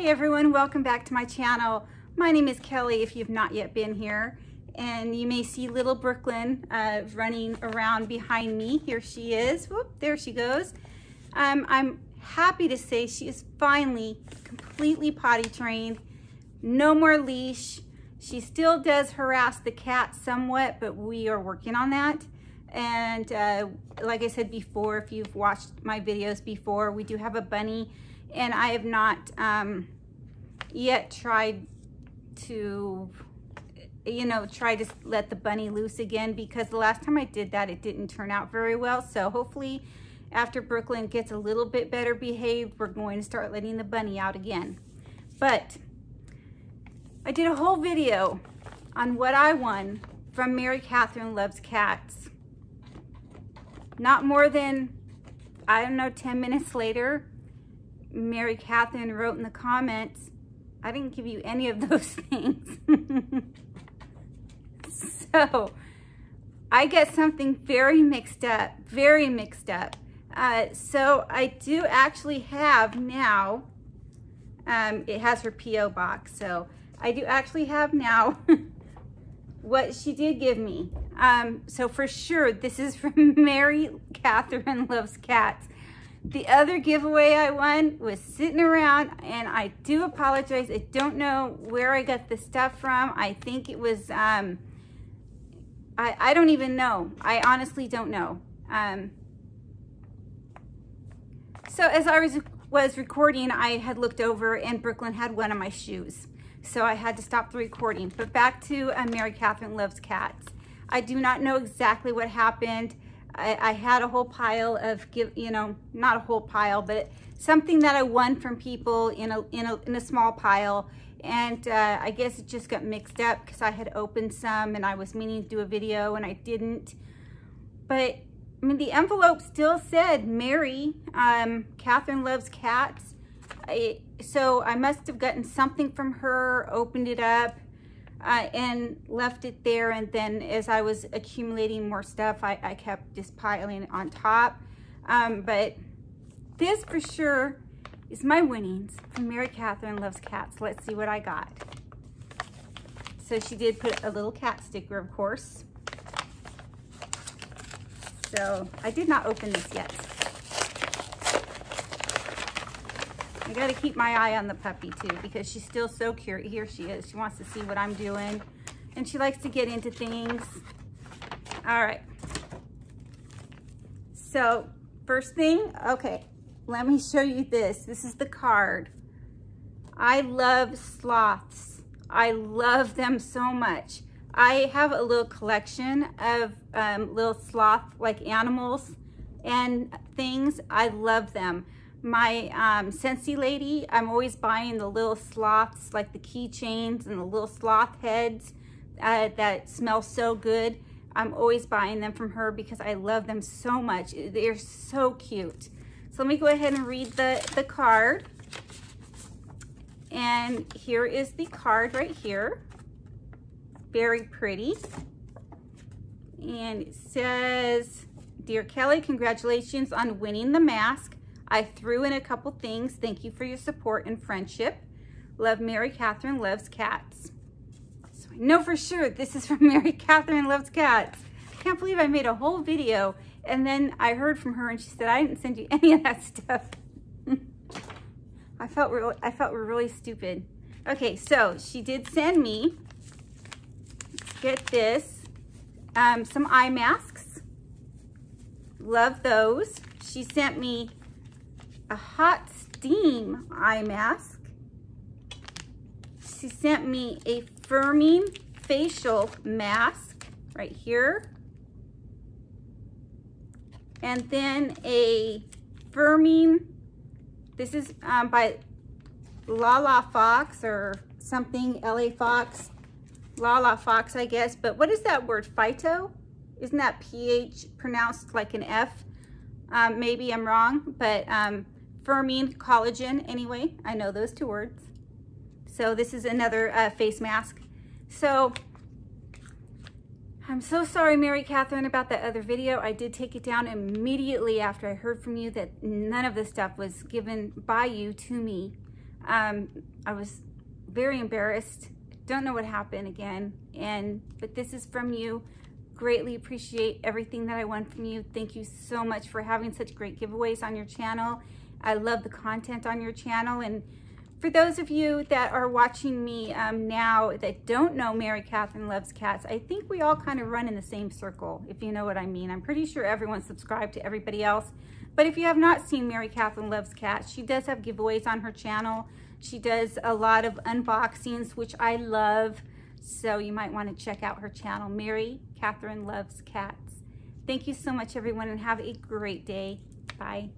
Hi everyone, welcome back to my channel. My name is Kellie if you've not yet been here. And you may see little Brooklyn uh, running around behind me. Here she is. Whoop, there she goes. Um, I'm happy to say she is finally completely potty trained. No more leash. She still does harass the cat somewhat, but we are working on that. And uh, like I said before, if you've watched my videos before, we do have a bunny and I have not um, yet tried to, you know, try to let the bunny loose again because the last time I did that, it didn't turn out very well. So hopefully after Brooklyn gets a little bit better behaved, we're going to start letting the bunny out again. But I did a whole video on what I won from Mary Catherine Loves Cats not more than, I don't know, 10 minutes later, Mary Catherine wrote in the comments, I didn't give you any of those things. so I get something very mixed up, very mixed up. Uh, so I do actually have now, um, it has her P.O. box. So I do actually have now what she did give me. Um, so for sure, this is from Mary Catherine Loves Cats. The other giveaway I won was sitting around and I do apologize. I don't know where I got the stuff from. I think it was, um, I, I don't even know. I honestly don't know. Um, so as I was, was recording, I had looked over and Brooklyn had one of my shoes so I had to stop the recording. But back to uh, Mary Catherine Loves Cats. I do not know exactly what happened. I, I, had a whole pile of, give, you know, not a whole pile, but something that I won from people in a, in a, in a small pile. And uh, I guess it just got mixed up because I had opened some and I was meaning to do a video and I didn't. But I mean, the envelope still said Mary, um, Catherine Loves Cats. I, so I must have gotten something from her, opened it up, uh, and left it there. And then as I was accumulating more stuff, I, I kept just piling on top. Um, but this for sure is my winnings from Mary Catherine Loves Cats. Let's see what I got. So she did put a little cat sticker, of course. So I did not open this yet. I got to keep my eye on the puppy too because she's still so curious. Here she is. She wants to see what I'm doing and she likes to get into things. All right. So first thing, okay, let me show you this. This is the card. I love sloths. I love them so much. I have a little collection of um, little sloth like animals and things. I love them my um, Scentsy lady, I'm always buying the little sloths, like the keychains and the little sloth heads uh, that smell so good. I'm always buying them from her because I love them so much. They're so cute. So let me go ahead and read the, the card. And here is the card right here. Very pretty. And it says, Dear Kellie, congratulations on winning the mask. I threw in a couple things. Thank you for your support and friendship. Love Mary Catherine Loves Cats. So I know for sure this is from Mary Catherine Loves Cats. I can't believe I made a whole video and then I heard from her and she said, I didn't send you any of that stuff. I felt really, I felt really stupid. Okay, so she did send me, get this, um, some eye masks. Love those. She sent me a hot steam eye mask. She sent me a firming facial mask right here. And then a firming, this is um, by Lala Fox or something, LA Fox, Lala Fox, I guess. But what is that word, phyto? Isn't that PH pronounced like an F? Um, maybe I'm wrong, but um, firming collagen anyway. I know those two words. So this is another uh, face mask. So I'm so sorry, Mary Catherine, about that other video. I did take it down immediately after I heard from you that none of the stuff was given by you to me. Um, I was very embarrassed. Don't know what happened again. And but this is from you. Greatly appreciate everything that I won from you. Thank you so much for having such great giveaways on your channel. I love the content on your channel. And for those of you that are watching me um, now that don't know Mary Catherine Loves Cats, I think we all kind of run in the same circle, if you know what I mean. I'm pretty sure everyone's subscribed to everybody else. But if you have not seen Mary Catherine Loves Cats, she does have giveaways on her channel. She does a lot of unboxings, which I love. So you might want to check out her channel, Mary Catherine Loves Cats. Thank you so much, everyone, and have a great day. Bye.